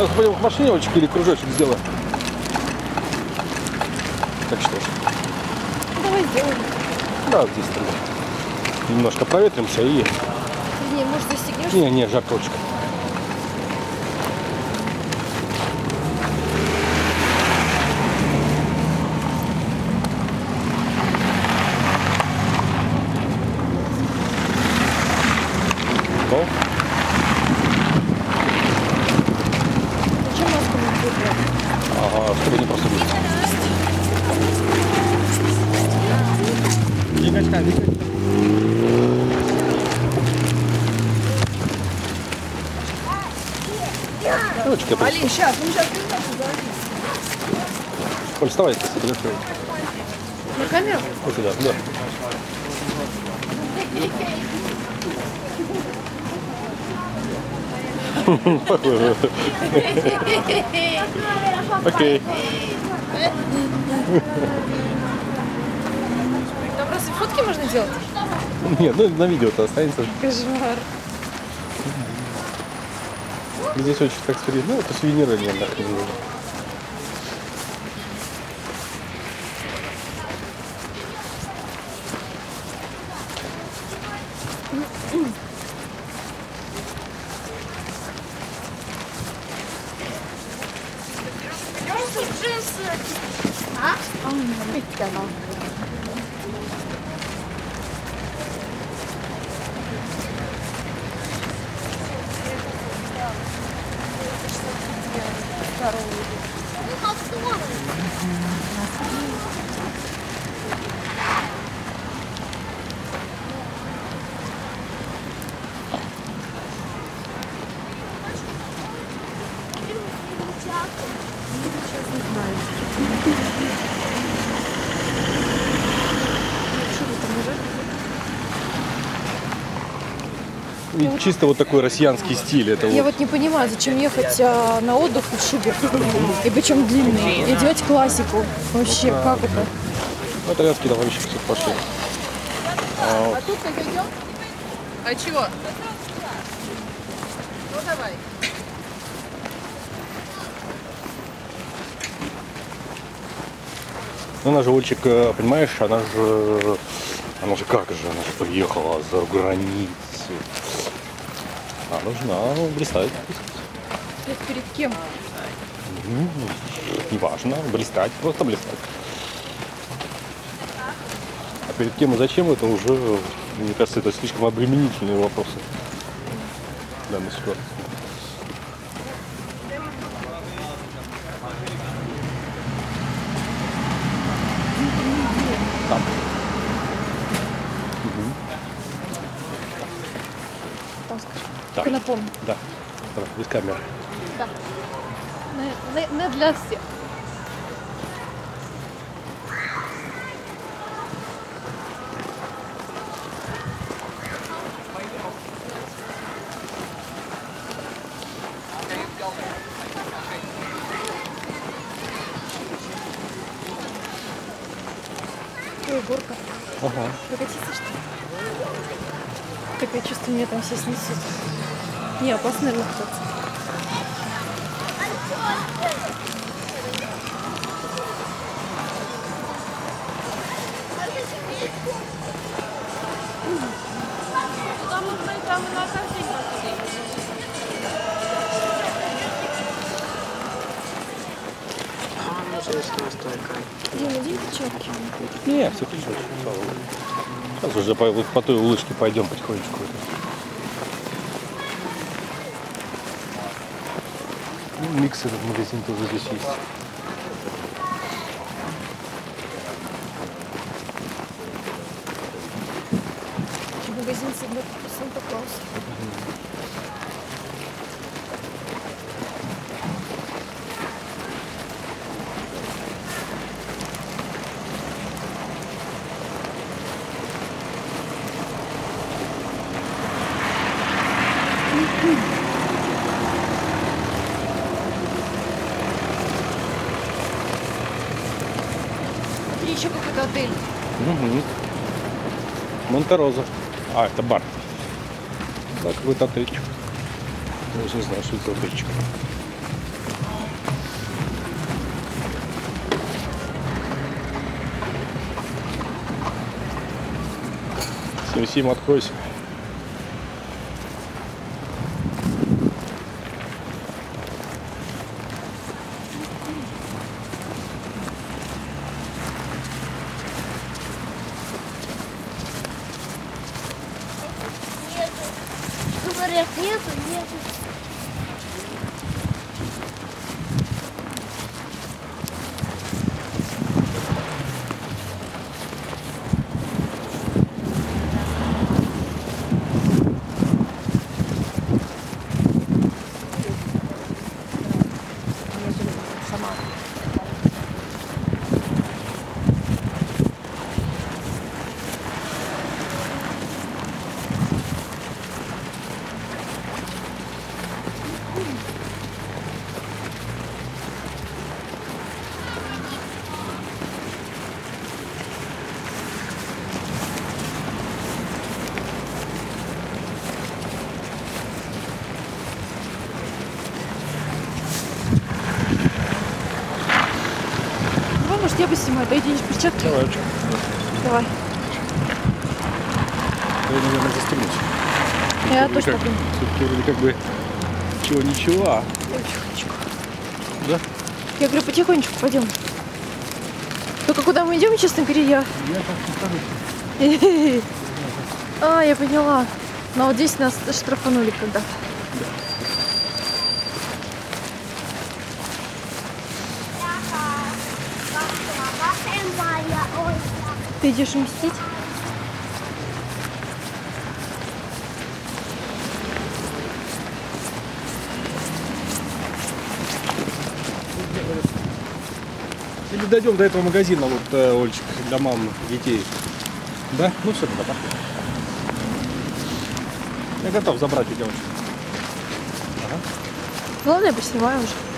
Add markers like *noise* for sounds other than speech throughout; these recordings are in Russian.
Сейчас пойдем к машине, Олечка, или кружочек сделаем. Как считаешь? Давай сделаем. Да, вот здесь тогда. Немножко проветримся и... Не, может, застегнешь? Не, не, жарко, Олечка. Я Алин, сейчас, ну сейчас Оль, вставай, ты фотографируй. На камеру? Вот сюда, да. Похоже. *laughs* Окей. Там просто фотки можно делать? Нет, ну на видео-то останется. Кошмар. Здесь очень так сувенир. Ну, это сувениры, наверное, так называют. Чисто вот такой россиянский стиль. Это Я вот. вот не понимаю, зачем ехать а, на отдых в шубе. И причем длинные. И одевать классику. Вообще, как это? Ну, итальянские товарищи все пошли. А тут мы пойдем? А чего? Ну давай. Ну, она же, Ольчик, э, понимаешь, она же... Она же как же, она же приехала за границу. А нужна блистать. Это перед кем? Неважно, блистать, просто блистать. А перед кем и зачем, это уже, мне кажется, это слишком обременительные вопросы в данной ситуации. Там Только напомню. Да. Давай, без камеры. Не, не, не для всіх. Ой, горка. Ага. Прокатиться что ли? Такое чувство, меня там все снесут. Не, опасно, перчатки. Не, все богу. Сейчас уже по, по той улочке пойдем потихонечку. Ну, Микс этот магазин тоже здесь есть. Магазин Санта-Клаус. еще какой-то отель. Угу. Монтероза. А, это бар. Да, какой-то отельчик. Я уже не знаю, что это отельчик. Сим, откройся. Может, я бы снимаю. Дай денег перчатки. Давай, что? Давай. Я, наверное, застегнусь. Я точно как- буду. Все-таки вроде как бы чего-ничего. а? Потихонечку. Да? Я говорю, потихонечку пойдем. Только куда мы идем, честно говоря, я... Я так не. *laughs* А, я поняла. Но вот здесь нас штрафанули когда. Ты идешь мстить? Или дойдем до этого магазина, вот, э, Олечка, для мам, детей. Да? Ну все, тогда пошли. Я готов забрать у девочки. Главное, я поснимаю уже.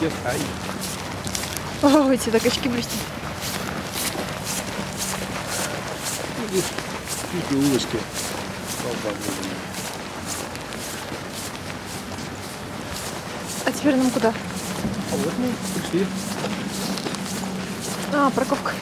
Yes, ай. О, эти так очки блестят. Пики улочки. А теперь нам куда? А вот мы пришли. А, парковка.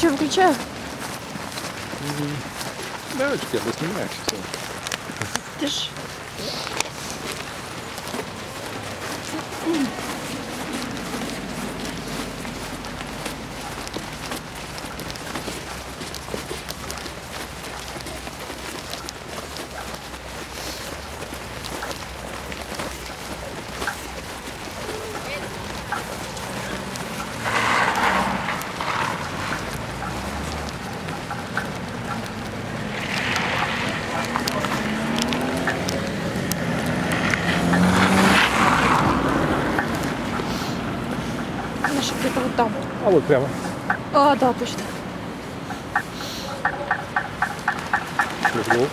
Что, выключаю? Девочки, ты снимаешь все. Держи. Наша где-то вот там. А вот прямо. А, да, точно. Легко.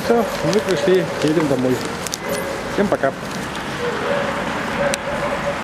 Все, мы пришли, едем домой. Всем пока.